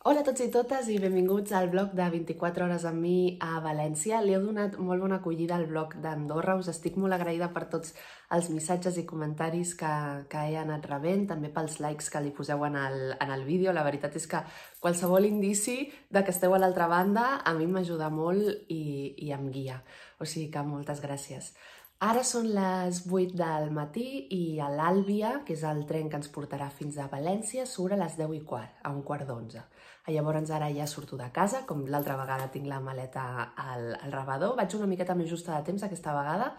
Hola a tots i totes i benvinguts al blog de 24 hores amb mi a València. Li heu donat molt bona acollida al blog d'Andorra. Us estic molt agraïda per tots els missatges i comentaris que, que he anat rebent, també pels likes que li poseu en el, en el vídeo. La veritat és que qualsevol indici de que esteu a l'altra banda a mi m'ajuda molt i, i em guia. O sigui que moltes gràcies. Ara són les 8 del matí i a l'Àlvia, que és el tren que ens portarà fins a València, surt a les 10 i quart, a un quart d'onze. Llavors ara ja surto de casa, com l'altra vegada tinc la maleta al, al rebador. Vaig una miqueta més justa de temps aquesta vegada,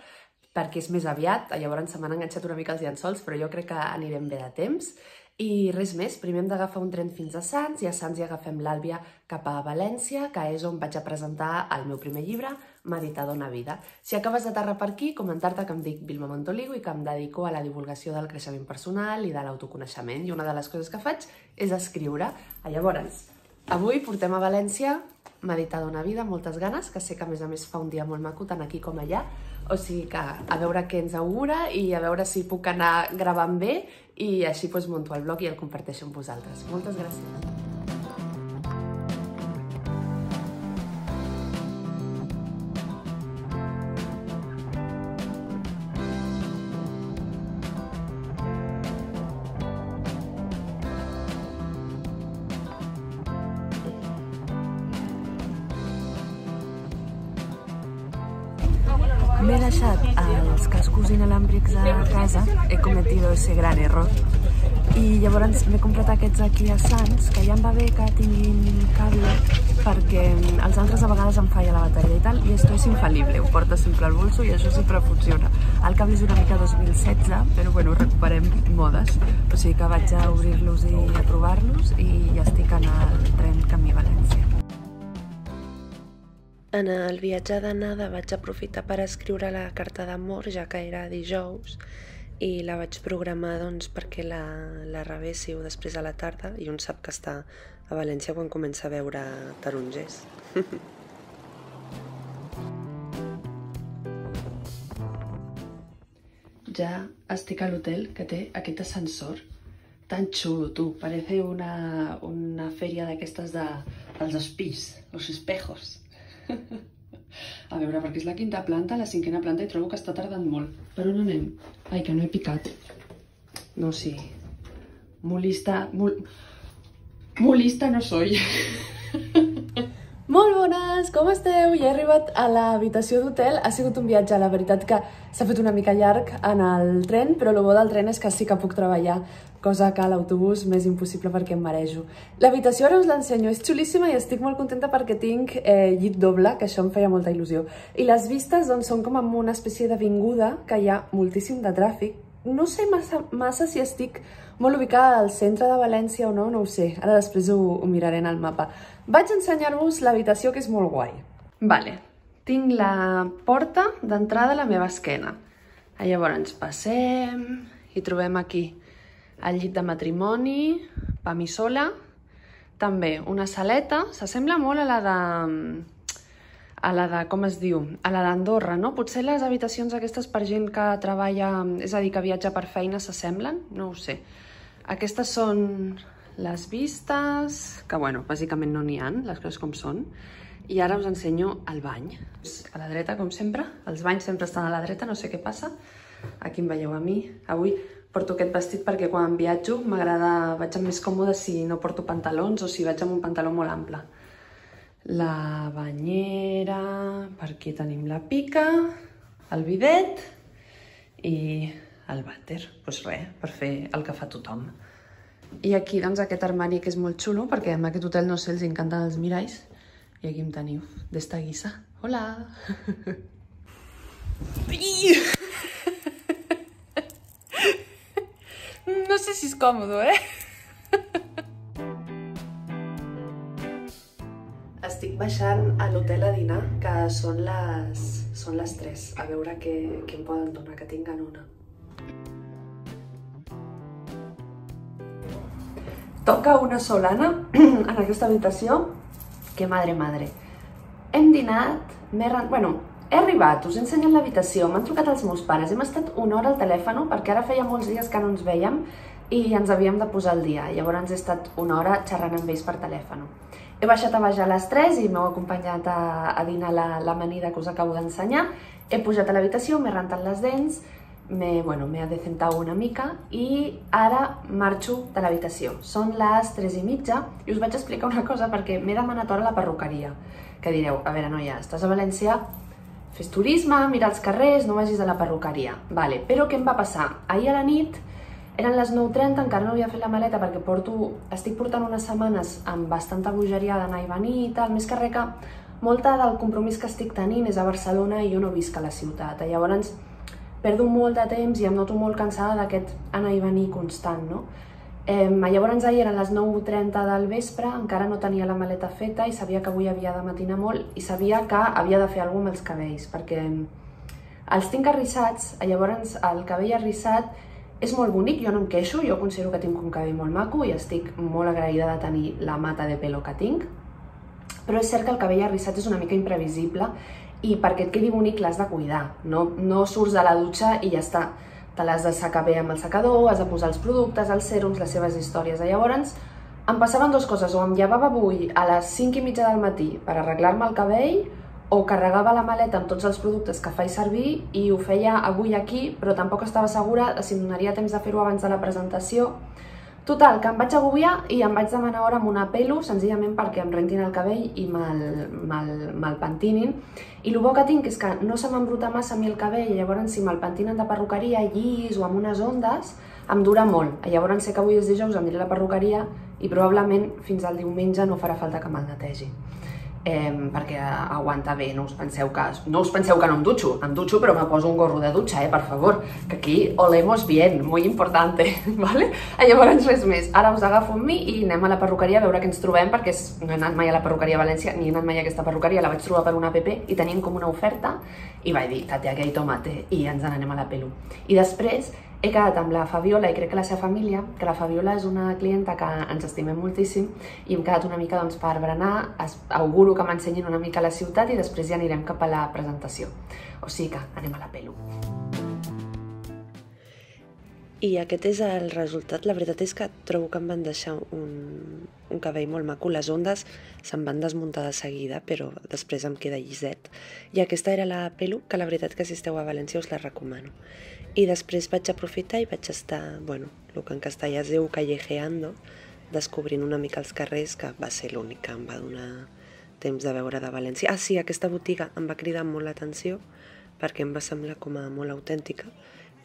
perquè és més aviat, llavors se m'han enganxat una mica els llençols, però jo crec que anirem bé de temps. I res més, primer hem d'agafar un tren fins a Sants i a Sants hi agafem l'Àlvia cap a València, que és on vaig a presentar el meu primer llibre, Meditar dona vida. Si acabes de terra per aquí, comentar-te que em dic Vilma Montoligo i que em dedico a la divulgació del creixement personal i de l'autoconeixement. I una de les coses que faig és escriure. Llavors, Avui portem a València Meditar dona vida, moltes ganes, que sé que a més a més fa un dia molt maco tant aquí com allà, o sigui que a veure què ens augura i a veure si puc anar gravant bé i així doncs, munto el blog i el comparteixo amb vosaltres. Moltes gràcies. Ese gran error. I llavors m'he comprat aquests aquí a Sants, que ja em va bé que tinguin cable, perquè els altres a vegades em falla la bateria i tal, i esto és infal·lible, ho porta sempre al bolso i això sempre funciona. El cable és una mica 2016, però bueno, recuperem modes. O sigui que vaig a obrir-los i a provar-los i ja estic en el tren camí València. En el viatge d'anada vaig aprofitar per escriure la carta d'amor, ja que era dijous, i la vaig programar doncs, perquè la, la rebéssiu després a la tarda, i un sap que està a València quan comença a veure tarongers. ja estic a l'hotel que té aquest ascensor tan xulo, tu. Parece una, una fèria d'aquestes de, dels espís, los espejos. A veure, perquè és la quinta planta, la cinquena planta, i trobo que està tardant molt. Per on anem? Ai, que no he picat. No, sí. Molista... Mol... Molista no soy. Bones, com esteu? Ja he arribat a l'habitació d'hotel. Ha sigut un viatge, la veritat que s'ha fet una mica llarg en el tren, però el bo del tren és que sí que puc treballar, cosa que a l'autobús m'és impossible perquè em marejo. L'habitació ara us l'ensenyo, és xulíssima i estic molt contenta perquè tinc eh, llit doble, que això em feia molta il·lusió. I les vistes doncs, són com en una espècie d'avinguda que hi ha moltíssim de tràfic. No sé massa, massa si estic molt ubicada al centre de València o no, no ho sé. Ara després ho, ho miraré en el mapa. Vaig ensenyar-vos l'habitació, que és molt guai. Vale, tinc la porta d'entrada a la meva esquena. Llavors ens passem i trobem aquí el llit de matrimoni, pa mi sola, també una saleta, s'assembla molt a la de a la de, com es diu, a la d'Andorra, no? Potser les habitacions aquestes per gent que treballa, és a dir, que viatja per feina, s'assemblen? No ho sé. Aquestes són les vistes, que bueno, bàsicament no n'hi han, les coses com són. I ara us ensenyo el bany. A la dreta, com sempre, els banys sempre estan a la dreta, no sé què passa. Aquí em veieu a mi. Avui porto aquest vestit perquè quan viatjo m'agrada, vaig més còmode si no porto pantalons o si vaig amb un pantaló molt ample. La banyera, per aquí tenim la pica, el bidet i el vàter, doncs res, per fer el que fa tothom. I aquí, doncs, aquest armari que és molt xulo, perquè en aquest hotel, no sé, els encanten els miralls. I aquí em teniu, d'esta guisa. Hola! No sé si és còmode, eh? Estic baixant a l'hotel a dinar, que són les, són les 3, a veure què, què em poden donar, que tinc una. Toca una solana en aquesta habitació, que madre, madre. Hem dinat, m'he... Bueno, he arribat, us he ensenyat l'habitació, m'han trucat els meus pares, hem estat una hora al telèfon perquè ara feia molts dies que no ens veiem i ens havíem de posar al dia. Llavors he estat una hora xerrant amb ells per telèfon. He baixat a baix a les 3 i m'heu acompanyat a, a dinar l'amanida que us acabo d'ensenyar. He pujat a l'habitació, m'he rentat les dents, m'he bueno, adecentat una mica i ara marxo de l'habitació. Són les 3 i mitja i us vaig explicar una cosa perquè m'he demanat hora a la perruqueria. Que direu, a veure, noia, estàs a València, fes turisme, mira els carrers, no vagis a la perruqueria. Vale, però què em va passar? Ahir a la nit, eren les 9.30, encara no havia fet la maleta perquè porto, estic portant unes setmanes amb bastanta bogeria d'anar i venir i tal, més que res que molta del compromís que estic tenint és a Barcelona i jo no visc a la ciutat. Llavors, perdo molt de temps i em noto molt cansada d'aquest anar i venir constant, no? Eh, llavors ahir eren les 9.30 del vespre, encara no tenia la maleta feta i sabia que avui havia de matinar molt i sabia que havia de fer alguna amb els cabells, perquè els tinc arrissats, llavors el cabell arrissat és molt bonic, jo no em queixo, jo considero que tinc un cabell molt maco i estic molt agraïda de tenir la mata de pelo que tinc, però és cert que el cabell arrissat és una mica imprevisible i perquè et quedi bonic l'has de cuidar, no, no surts de la dutxa i ja està. Te l'has de secar bé amb el secador, has de posar els productes, els sèrums, les seves històries. Llavors, em passaven dues coses, o em llevava avui a les 5 i mitja del matí per arreglar-me el cabell, o carregava la maleta amb tots els productes que faig servir i ho feia avui aquí, però tampoc estava segura si em donaria temps de fer-ho abans de la presentació, Total, que em vaig agobiar i em vaig demanar hora amb una pelo, senzillament perquè em rentin el cabell i me'l pentinin. I el bo que tinc és que no se m'embruta massa a mi el cabell, llavors si me'l pentinen de perruqueria llis o amb unes ondes, em dura molt. Llavors sé que avui és dijous, em diré la perruqueria i probablement fins al diumenge no farà falta que me'l netegi eh, perquè aguanta bé, no us penseu que no us penseu que no em dutxo, em dutxo però me poso un gorro de dutxa, eh, per favor, que aquí olemos bien, muy importante, ¿vale? Llavors res més, ara us agafo amb mi i anem a la perruqueria a veure què ens trobem perquè no he anat mai a la perruqueria a València ni he anat mai a aquesta perruqueria, la vaig trobar per una app i tenim com una oferta i vaig dir, tate aquell tomate i ens n'anem a la pelu. I després he quedat amb la Fabiola i crec que la seva família, que la Fabiola és una clienta que ens estimem moltíssim i hem quedat una mica doncs, per berenar, auguro que m'ensenyin una mica la ciutat i després ja anirem cap a la presentació. O sigui que anem a la pelo. I aquest és el resultat. La veritat és que trobo que em van deixar un, un cabell molt maco. Les ondes se'n van desmuntar de seguida, però després em queda lliset. I aquesta era la pelo, que la veritat que si esteu a València us la recomano. I després vaig aprofitar i vaig estar, bueno, el que en castellà es diu callejeando, descobrint una mica els carrers, que va ser l'únic que em va donar temps de veure de València. Ah, sí, aquesta botiga em va cridar molt l'atenció perquè em va semblar com a molt autèntica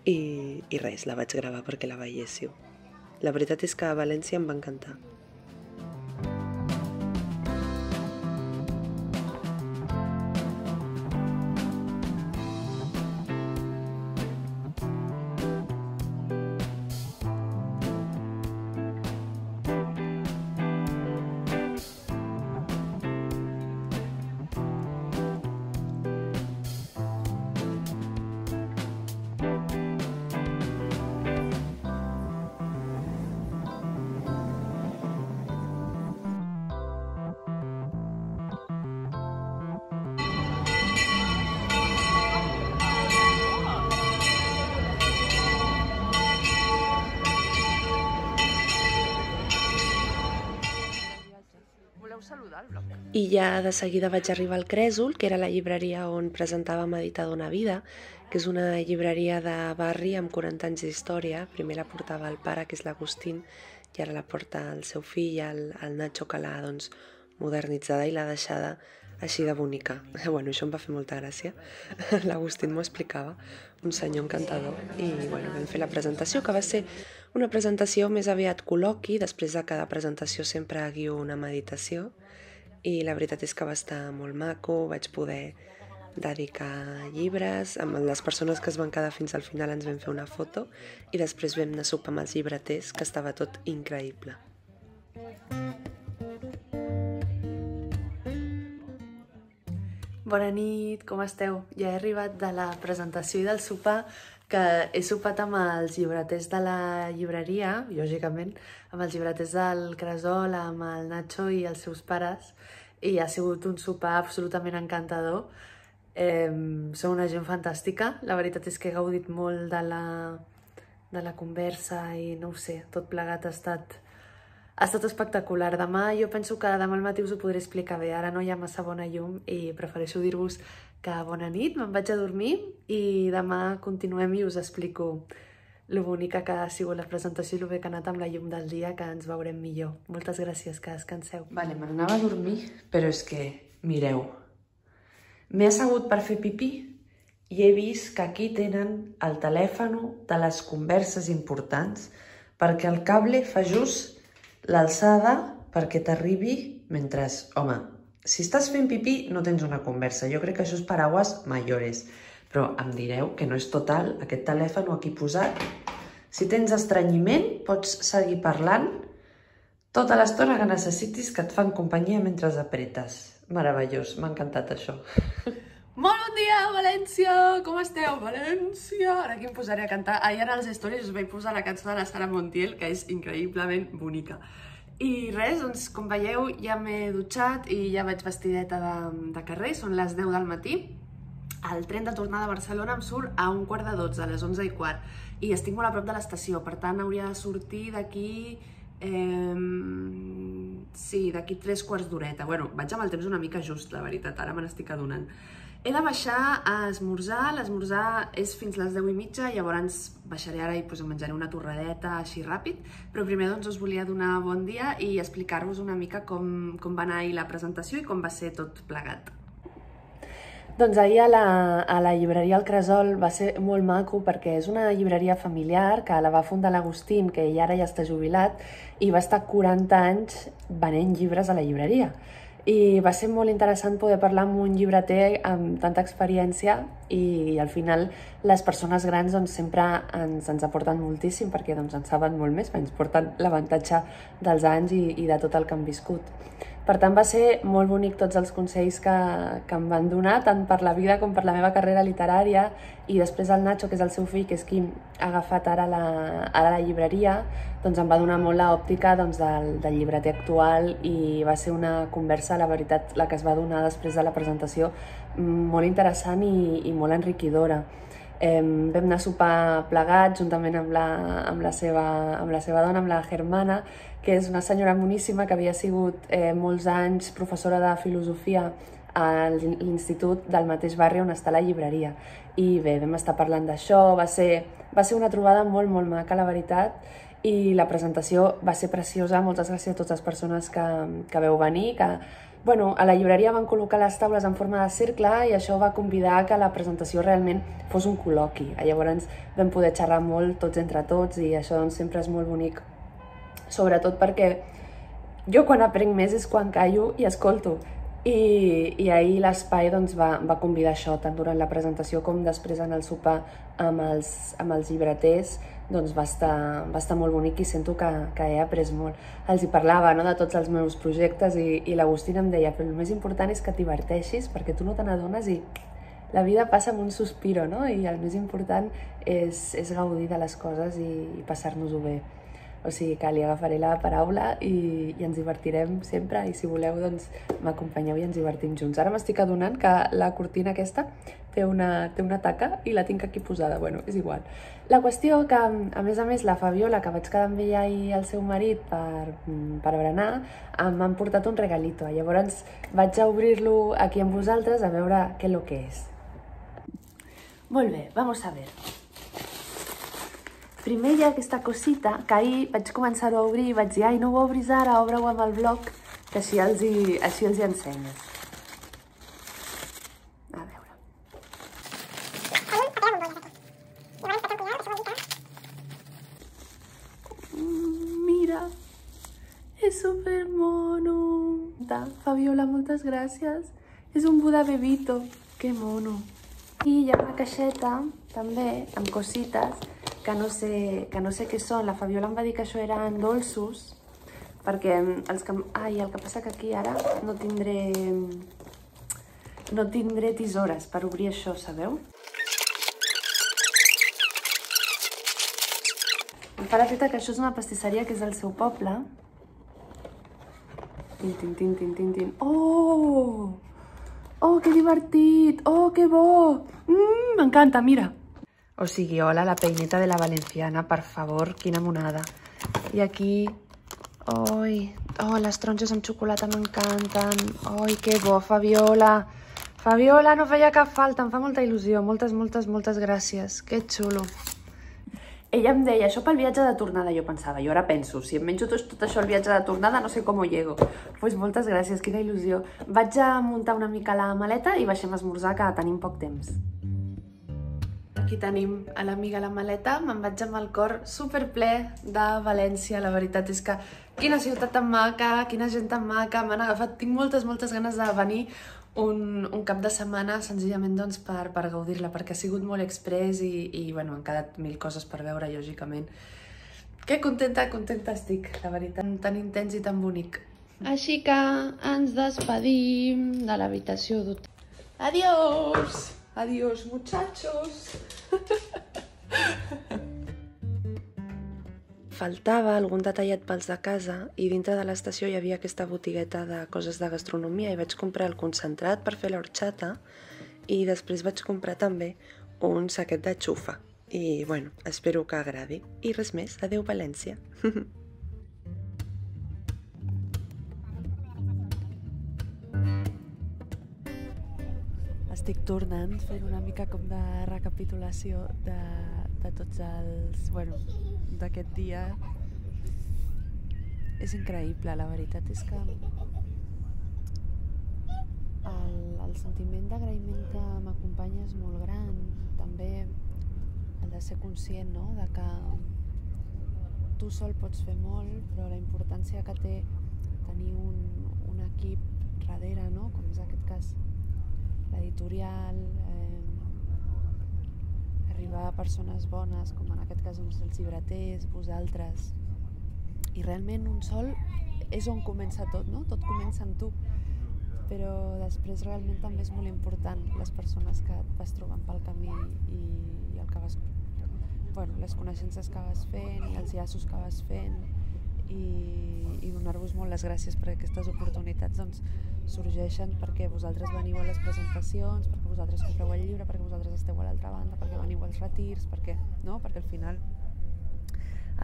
i, i res, la vaig gravar perquè la veiéssiu. La veritat és que a València em va encantar. I ja de seguida vaig arribar al Crèsol, que era la llibreria on presentàvem Editar una vida, que és una llibreria de barri amb 40 anys d'història. Primer la portava el pare, que és l'Agustín, i ara la porta el seu fill, el, el Nacho, que l'ha doncs, modernitzada i l'ha deixada així de bonica. Bueno, això em va fer molta gràcia. L'Agustín m'ho explicava, un senyor encantador. I bueno, vam fer la presentació, que va ser una presentació més aviat col·loqui. Després de cada presentació sempre guio una meditació i la veritat és que va estar molt maco, vaig poder dedicar llibres, amb les persones que es van quedar fins al final ens vam fer una foto i després vam anar a sopar amb els llibreters, que estava tot increïble. Bona nit, com esteu? Ja he arribat de la presentació i del sopar, que he sopat amb els llibreters de la llibreria, lògicament, amb els llibreters del Cresol, amb el Nacho i els seus pares, i ha sigut un sopar absolutament encantador. Eh, són una gent fantàstica, la veritat és que he gaudit molt de la, de la conversa i no ho sé, tot plegat ha estat, ha estat espectacular. Demà jo penso que demà al matí us ho podré explicar bé, ara no hi ha massa bona llum i prefereixo dir-vos que bona nit, me'n vaig a dormir i demà continuem i us explico lo bonica que ha sigut la presentació i lo bé que ha anat amb la llum del dia, que ens veurem millor. Moltes gràcies, que descanseu. Vale, me n'anava a dormir, però és que, mireu, m'he assegut per fer pipí i he vist que aquí tenen el telèfon de les converses importants perquè el cable fa just l'alçada perquè t'arribi mentre... Home, si estàs fent pipí no tens una conversa. Jo crec que això és paraules mayores. Però em direu que no és total aquest telèfon aquí posat. Si tens estrenyiment, pots seguir parlant tota l'estona que necessitis que et fan companyia mentre apretes. Meravellós, m'ha encantat això. Molt bon dia, València! Com esteu, València? Ara aquí em posaré a cantar. Ahir en els stories us vaig posar la cançó de la Sara Montiel, que és increïblement bonica. I res, doncs, com veieu, ja m'he dutxat i ja vaig vestideta de, de carrer, són les 10 del matí. El tren de tornada a Barcelona em surt a un quart de 12, a les 11 i quart, i estic molt a prop de l'estació, per tant hauria de sortir d'aquí... Eh, sí, d'aquí tres quarts d'horeta. Bueno, vaig amb el temps una mica just, la veritat, ara me n'estic adonant. He de baixar a esmorzar, l'esmorzar és fins les 10 i mitja, llavors baixaré ara i pues, em menjaré una torradeta així ràpid, però primer doncs us volia donar bon dia i explicar-vos una mica com, com va anar ahir la presentació i com va ser tot plegat. Doncs ahir a la, a la llibreria El Cresol va ser molt maco perquè és una llibreria familiar que la va fundar l'Agustín, que ara ja està jubilat, i va estar 40 anys venent llibres a la llibreria i va ser molt interessant poder parlar amb un llibreter amb tanta experiència i, i al final les persones grans doncs, sempre ens, ens aporten moltíssim perquè doncs, en saben molt més, ens porten l'avantatge dels anys i, i de tot el que han viscut. Per tant, va ser molt bonic tots els consells que, que em van donar, tant per la vida com per la meva carrera literària, i després el Nacho, que és el seu fill, que és qui ha agafat ara la, ara la llibreria, doncs em va donar molt l'òptica doncs, del, del llibreter actual i va ser una conversa, la veritat, la que es va donar després de la presentació, molt interessant i, i molt enriquidora. Eh, vam anar a sopar plegats juntament amb la, amb, la seva, amb la seva dona, amb la Germana, que és una senyora moníssima que havia sigut eh, molts anys professora de filosofia a l'institut del mateix barri on està la llibreria. I bé, vam estar parlant d'això, va, ser, va ser una trobada molt, molt maca, la veritat, i la presentació va ser preciosa. Moltes gràcies a totes les persones que, que veu venir, que bueno, a la llibreria van col·locar les taules en forma de cercle i això va convidar que la presentació realment fos un col·loqui. Llavors vam poder xerrar molt tots entre tots i això doncs, sempre és molt bonic sobretot perquè jo quan aprenc més és quan callo i escolto. I, i ahir l'espai doncs, va, va convidar això, tant durant la presentació com després en el sopar amb els, amb els llibreters, doncs va estar, va estar molt bonic i sento que, que he après molt. Els hi parlava no, de tots els meus projectes i, i l'Agustina em deia però el més important és que diverteixis perquè tu no te n'adones i la vida passa amb un sospiro, no? I el més important és, és gaudir de les coses i, i passar-nos-ho bé. O sigui que li agafaré la paraula i, i ens divertirem sempre i si voleu doncs m'acompanyeu i ens divertim junts. Ara m'estic adonant que la cortina aquesta té una, té una taca i la tinc aquí posada, bueno, és igual. La qüestió que, a més a més, la Fabiola, que vaig quedar amb ella i el seu marit per, per berenar, m'han portat un regalito. Llavors vaig a obrir-lo aquí amb vosaltres a veure què lo que és. Molt bé, vamos a ver. Primer hi ha aquesta cosita que ahir vaig començar-ho a obrir i vaig dir ai, no ho obris ara, obre-ho amb el bloc, que així els hi, així els hi ensenyes. A veure. Mira, és super mono. Fabiola, moltes gràcies. És un Buda bebito, que mono. I hi ha una caixeta, també, amb cosites, que no sé, que no sé què són. La Fabiola em va dir que això eren dolços, perquè els que... Ai, el que passa que aquí ara no tindré... No tindré tisores per obrir això, sabeu? Em fa la feta que això és una pastisseria que és del seu poble. Tin, tin, tin, tin, tin, tin. Oh! Oh, que divertit! Oh, que bo! Mmm, m'encanta, mira! O sigui, hola, la peineta de la valenciana, per favor, quina monada. I aquí... Oi, oh, les taronges amb xocolata m'encanten. Oi, que bo, Fabiola. Fabiola, no feia cap falta, em fa molta il·lusió. Moltes, moltes, moltes gràcies. Que xulo. Ella em deia, això pel viatge de tornada, jo pensava, jo ara penso, si em menjo tot, tot això el viatge de tornada, no sé com ho llego. Doncs pues moltes gràcies, quina il·lusió. Vaig a muntar una mica la maleta i baixem a esmorzar, que tenim poc temps. Aquí tenim a l'amiga la maleta, me'n vaig amb el cor superple de València, la veritat és que quina ciutat tan maca, quina gent tan maca, m'han agafat, tinc moltes, moltes ganes de venir un, un cap de setmana senzillament doncs, per, per gaudir-la, perquè ha sigut molt express i, i bueno, han quedat mil coses per veure, lògicament. Que contenta, contenta estic, la veritat, tan, intens i tan bonic. Així que ens despedim de l'habitació d'hotel. Adiós! Adiós, muchachos! Faltava algun detallet pels de casa i dintre de l'estació hi havia aquesta botigueta de coses de gastronomia i vaig comprar el concentrat per fer l'orxata i després vaig comprar també un saquet de xufa. I, bueno, espero que agradi. I res més. Adeu, València. Estic tornant fent una mica com de recapitulació de, de tots els... Bueno, d'aquest dia és increïble, la veritat és que el, el sentiment d'agraïment que m'acompanya és molt gran, també el de ser conscient no? de que tu sol pots fer molt, però la importància que té tenir un, un equip darrere, no? com és aquest cas l'editorial, eh, arribar a persones bones, com en aquest cas doncs, els llibreters, vosaltres. I realment un sol és on comença tot, no? Tot comença amb tu. Però després realment també és molt important les persones que et vas trobant pel camí i, i el que vas... Bueno, les coneixences que vas fent i els llaços que vas fent i, i donar-vos molt les gràcies per aquestes oportunitats doncs, sorgeixen perquè vosaltres veniu a les presentacions, perquè vosaltres compreu el llibre, perquè vosaltres esteu a l'altra banda, perquè veniu als retirs, perquè, no? perquè al final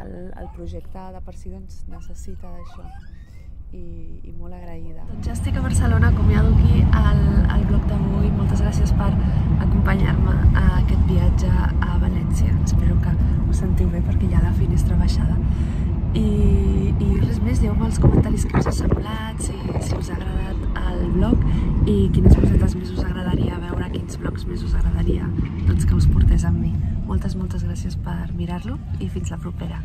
el, el projecte de per si doncs, necessita d'això i, i molt agraïda. Doncs ja estic a Barcelona, acomiado aquí al, al blog d'avui. Moltes gràcies per acompanyar-me a aquest viatge a València. Espero que us sentiu bé perquè hi ha la finestra baixada. I, i res més, dieu-me als comentaris què us ha semblat, si, si us ha agradat el blog i quines cosetes més us agradaria veure, quins blogs més us agradaria doncs, que us portés amb mi. Moltes, moltes gràcies per mirar-lo i fins la propera.